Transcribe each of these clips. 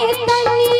தண்ணி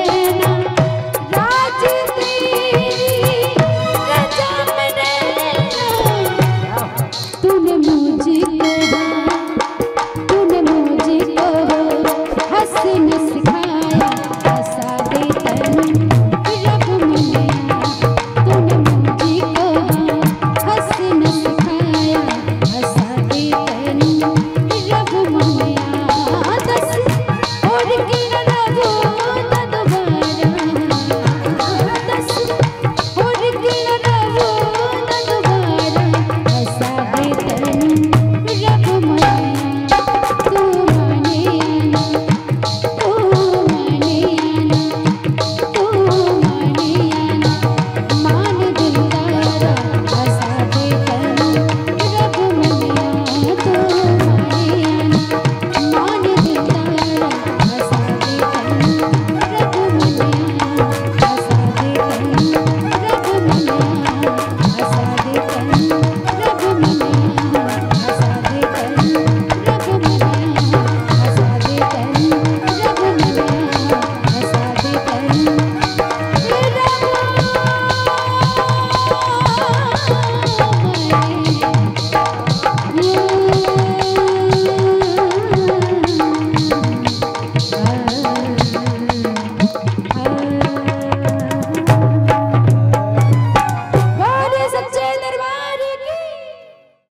Thank you.